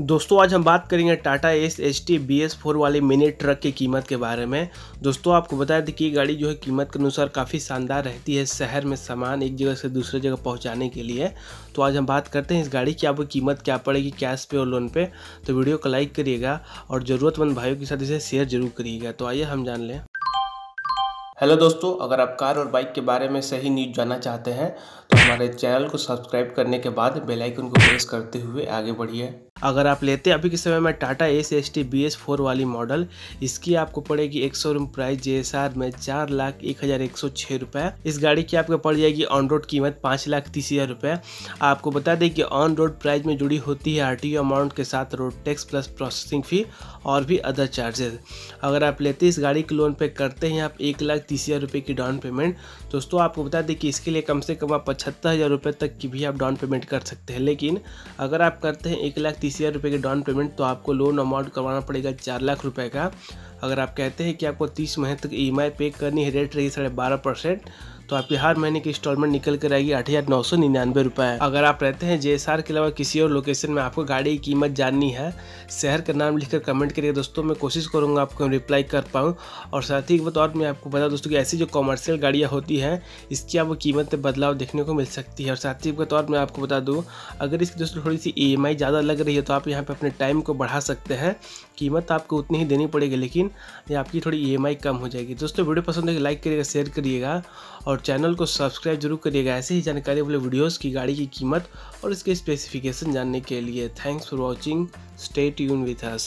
दोस्तों, आज हम बात करेंगे Tata Ace H T B S four वाली मिनी ट्रक की कीमत के बारे में। दोस्तों, आपको बता दें कि ये गाड़ी जो है कीमत के अनुसार काफ़ी शानदार रहती है शहर में सामान एक जगह से दूसरे जगह पहुँचाने के लिए। तो आज हम बात करते हैं इस गाड़ी की, आपको कीमत क्या पड़ेगी कैश पे और लोन पे। तो वीडियो को लाइक करिएगा और ज़रूरतमंद भाइयों के साथ इसे शेयर ज़रूर करिएगा। तो आइए हम जान लें। हेलो दोस्तों, अगर आप कार और बाइक के बारे में सही न्यूज़ जानना चाहते हैं तो हमारे चैनल को सब्सक्राइब करने के बाद बेल आइकन को प्रेस करते हुए आगे बढ़िए। अगर आप लेते अभी के समय में Tata Ace S T B S four वाली मॉडल, इसकी आपको पड़ेगी एक सौ प्राइस जे एस आर में चार लाख एक हज़ार एक सौ छः रुपये इस गाड़ी की आपको पड़ जाएगी ऑन रोड कीमत पाँच लाख तीस हज़ार रुपये आपको बता दें कि ऑन रोड प्राइस में जुड़ी होती है आर टी अमाउंट के साथ road tax plus processing fee और भी अदर चार्जेस अगर आप लेते इस गाड़ी के लोन पे करते हैं आप एक लाख तीस हज़ार रुपये की डाउन पेमेंट दोस्तों आपको बता दें कि इसके लिए कम से कम आप पचहत्तर हज़ार रुपये तक की भी आप डाउन पेमेंट कर सकते हैं। लेकिन अगर आप करते हैं एक लाख हज़ार रुपये की डाउन पेमेंट तो आपको लोन अमाउंट करवाना पड़ेगा चार लाख रुपये का। अगर आप कहते हैं कि आपको तीस महीने तक ईएमआई पे करनी है रेट रही साढ़े बारह परसेंट तो आपकी हर महीने की इंस्टॉलमेंट निकल कर आएगी आठ हज़ार नौ सौ निन्यानवे रुपए। अगर आप रहते हैं जेएसआर के अलावा किसी और लोकेशन में, आपको गाड़ी की कीमत जाननी है, शहर का नाम लिखकर कमेंट करिए। दोस्तों, मैं कोशिश करूँगा आपको रिप्लाई कर पाऊँ। और साथ ही और मैं आपको बता दोस्तों, कि ऐसी जो कॉमर्शियल गाड़ियाँ होती हैं, इसकी आपको कीमत में बदलाव देखने को मिल सकती है। और साथ ही तौर मैं आपको बता दूँ, अगर इसकी दोस्तों थोड़ी सी ई ज़्यादा लग रही है तो आप यहाँ पर अपने टाइम को बढ़ा सकते हैं। कीमत आपको उतनी ही देनी पड़ेगी, लेकिन ये आपकी थोड़ी ईएमआई कम हो जाएगी। दोस्तों, वीडियो पसंद है लाइक करिएगा शेयर करिएगा। और चैनल को सब्सक्राइब ज़रूर करिएगा। ऐसे ही जानकारी वाले वीडियोस की गाड़ी की कीमत और इसके स्पेसिफिकेशन जानने के लिए। Thanks for watching stay tune with us